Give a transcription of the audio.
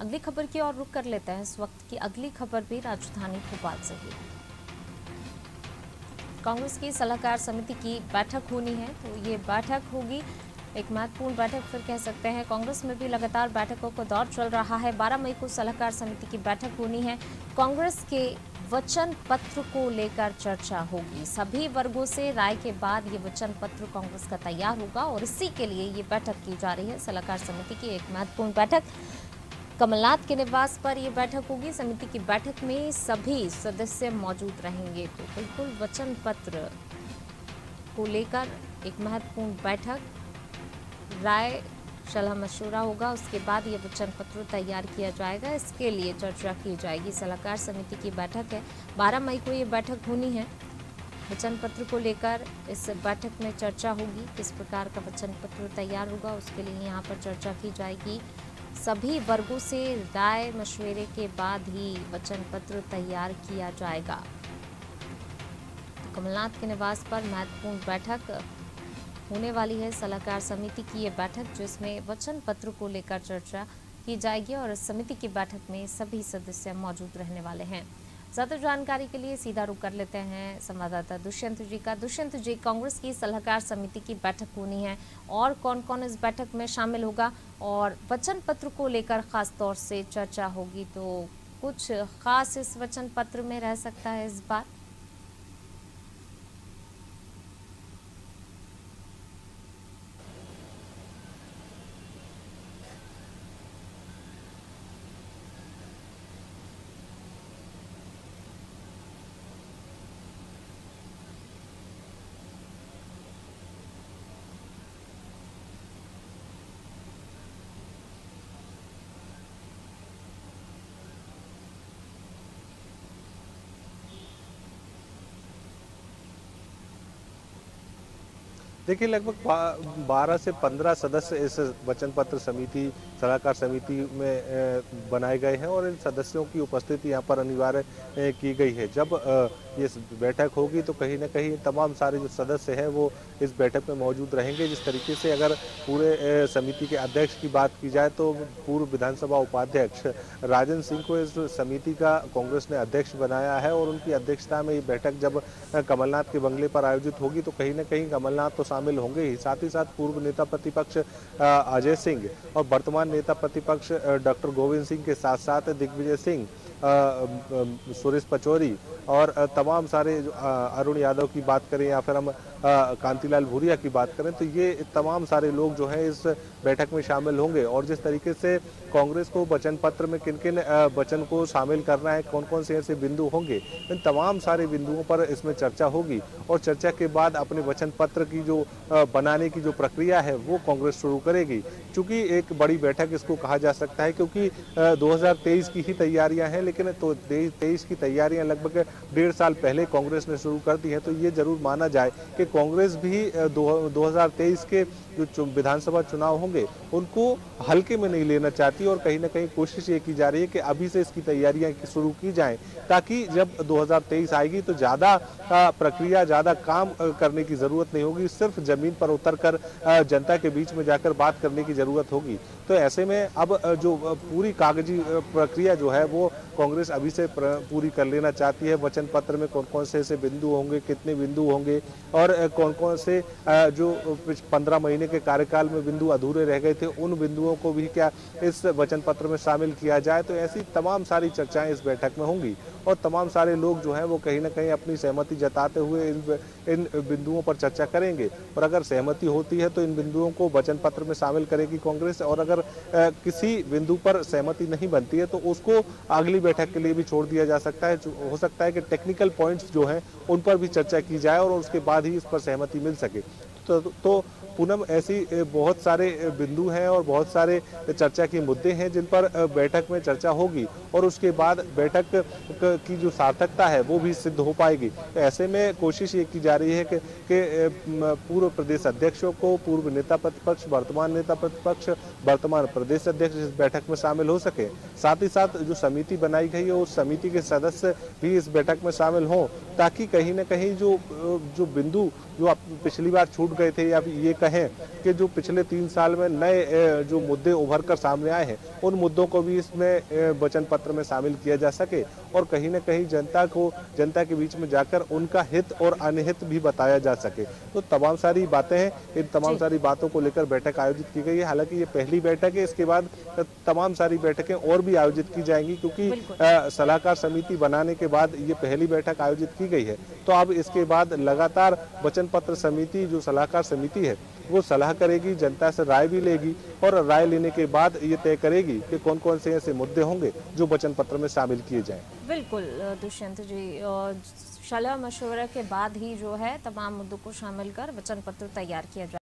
अगली खबर की ओर रुक कर लेते हैं इस वक्त की अगली खबर भी राजधानी भोपाल से ही। कांग्रेस की सलाहकार समिति की बैठक होनी है तो ये बैठक होगी। एक महत्वपूर्ण बैठक फिर कह सकते हैं, कांग्रेस में भी लगातार बैठकों का दौर चल रहा है। 12 मई को सलाहकार समिति की बैठक होनी है। कांग्रेस के वचन पत्र को लेकर चर्चा होगी। सभी वर्गों से राय के बाद ये वचन पत्र कांग्रेस का तैयार होगा और इसी के लिए ये बैठक की जा रही है। सलाहकार समिति की एक महत्वपूर्ण बैठक। कमलनाथ के निवास पर यह बैठक होगी। समिति की बैठक में सभी सदस्य मौजूद रहेंगे। तो बिल्कुल वचन पत्र को लेकर एक महत्वपूर्ण बैठक। राय सलाह मशूरा होगा। उसके बाद ये वचन पत्र तैयार किया जाएगा। इसके लिए चर्चा की जाएगी। सलाहकार समिति की बैठक है। 12 मई को ये बैठक होनी है। वचन पत्र को लेकर इस बैठक में चर्चा होगी। किस प्रकार का वचन पत्र तैयार होगा, उसके लिए यहाँ पर चर्चा की जाएगी। सभी वर्गों से राय मशवरे के बाद ही वचन पत्र तैयार किया जाएगा। तो कमलनाथ के निवास पर महत्वपूर्ण बैठक होने वाली है। सलाहकार समिति की ये बैठक, जिसमें वचन पत्र को लेकर चर्चा की जाएगी और समिति की बैठक में सभी सदस्य मौजूद रहने वाले हैं। ज़्यादा जानकारी के लिए सीधा रुक कर लेते हैं संवाददाता दुष्यंत जी का। दुष्यंत जी, कांग्रेस की सलाहकार समिति की बैठक होनी है और कौन कौन इस बैठक में शामिल होगा और वचन पत्र को लेकर खास तौर से चर्चा होगी तो कुछ खास इस वचन पत्र में रह सकता है इस बार? देखिए, लगभग बारह से पंद्रह सदस्य इस वचन पत्र समिति, सलाहकार समिति में बनाए गए हैं और इन सदस्यों की उपस्थिति यहाँ पर अनिवार्य की गई है। जब ये बैठक होगी तो कहीं ना कहीं तमाम सारे जो सदस्य हैं वो इस बैठक में मौजूद रहेंगे। जिस तरीके से अगर पूरे समिति के अध्यक्ष की बात की जाए तो पूर्व विधानसभा उपाध्यक्ष राजन सिंह को इस समिति का कांग्रेस ने अध्यक्ष बनाया है और उनकी अध्यक्षता में ये बैठक जब कमलनाथ के बंगले पर आयोजित होगी तो कहीं ना कहीं कमलनाथ तो शामिल होंगे ही। साथ ही साथ पूर्व नेता प्रतिपक्ष अजय सिंह और वर्तमान नेता प्रतिपक्ष डॉक्टर गोविंद सिंह के साथ साथ दिग्विजय सिंह सुरेश पचौरी और तमाम सारे अरुण यादव की बात करें या फिर हम कांतिलाल भूरिया की बात करें तो ये तमाम सारे लोग जो हैं इस बैठक में शामिल होंगे। और जिस तरीके से कांग्रेस को वचन पत्र में किन किन वचन को शामिल करना है कौन कौन से ऐसे बिंदु होंगे, इन तमाम सारे बिंदुओं पर इसमें चर्चा होगी। और चर्चा के बाद अपने वचन पत्र की जो बनाने की जो प्रक्रिया है, वो कांग्रेस शुरू करेगी। चूँकि एक बड़ी बैठक इसको कहा जा सकता है, क्योंकि 2023 की ही तैयारियाँ हैं लेकिन तो तेईस की तैयारियाँ लगभग डेढ़ साल पहले कांग्रेस ने शुरू कर दी है तो ये ज़रूर माना जाए कि कांग्रेस भी दो, 2023 के जो विधानसभा चुनाव होंगे उनको हल्के में नहीं लेना चाहती और कहीं ना कहीं कोशिश ये की जा रही है कि अभी से इसकी तैयारियाँ शुरू की जाएँ ताकि जब 2023 आएगी तो ज़्यादा प्रक्रिया ज़्यादा काम करने की ज़रूरत नहीं होगी सिर्फ़ ज़मीन पर उतर कर जनता के बीच में जाकर बात करने की ज़रूरत होगी। तो ऐसे में अब जो पूरी कागज़ी प्रक्रिया जो है वो कांग्रेस अभी से पूरी कर लेना चाहती है। वचन पत्र में कौन कौन से ऐसे बिंदु होंगे, कितने बिंदु होंगे और कौन कौन से जो पंद्रह महीने के कार्यकाल में बिंदु अधूरे रह गए थे, उन बिंदुओं को भी क्या इस वचन पत्र में शामिल किया जाए? तो ऐसी तमाम सारी चर्चाएँ इस बैठक में होंगी और तमाम सारे लोग जो हैं वो कहीं ना कहीं अपनी सहमति जताते हुए इन इन बिंदुओं पर चर्चा करेंगे। और अगर सहमति होती है तो इन बिंदुओं को वचन पत्र में शामिल करेगी कांग्रेस और अगर किसी बिंदु पर सहमति नहीं बनती है तो उसको अगली बैठक के लिए भी छोड़ दिया जा सकता है हो सकता है कि टेक्निकल पॉइंट्स जो हैं उन पर भी चर्चा की जाए और उसके बाद ही इस पर सहमति मिल सके। तो, तो पूनम ऐसी बहुत सारे बिंदु हैं और बहुत सारे चर्चा के मुद्दे हैं जिन पर बैठक में चर्चा होगी और उसके बाद बैठक की जो सार्थकता है वो भी सिद्ध हो पाएगी। तो ऐसे में कोशिश ये की जा रही है कि, कि पूर्व प्रदेश अध्यक्षों को पूर्व नेता प्रतिपक्ष वर्तमान नेता प्रतिपक्ष वर्तमान प्रदेश अध्यक्ष इस बैठक में शामिल हो सके। साथ ही साथ जो समिति बनाई गई है उस समिति के सदस्य भी इस बैठक में शामिल हों ताकि कहीं ना कहीं जो जो बिंदु जो पिछली बार छूट गए थे या ये कहें कि जो पिछले तीन साल में नए जो मुद्दे उभर कर सामने आए हैं उन मुद्दों को भी इसमें वचन पत्र में शामिल किया जा सके और कहीं न कहीं जनता को जनता के बीच में जाकर उनका हित और अनहित भी बताया जा सके। तो तमाम सारी बातें हैं इन तमाम सारी बातों को लेकर बैठक आयोजित की गई है। हालाँकि ये पहली बैठक है इसके बाद तमाम सारी बैठकें और भी आयोजित की जाएँगी क्योंकि सलाहकार समिति बनाने के बाद ये पहली बैठक आयोजित की गई है। तो अब इसके बाद लगातार वचन पत्र समिति जो सलाहकार समिति है वो सलाह करेगी, जनता से राय भी लेगी और राय लेने के बाद ये तय करेगी कि कौन कौन से ऐसे मुद्दे होंगे जो वचन पत्र में शामिल किए जाएँ। बिल्कुल दुष्यंत जी सलाह मशवरा के बाद ही जो है तमाम मुद्दों को शामिल कर वचन पत्र तैयार किया जाए।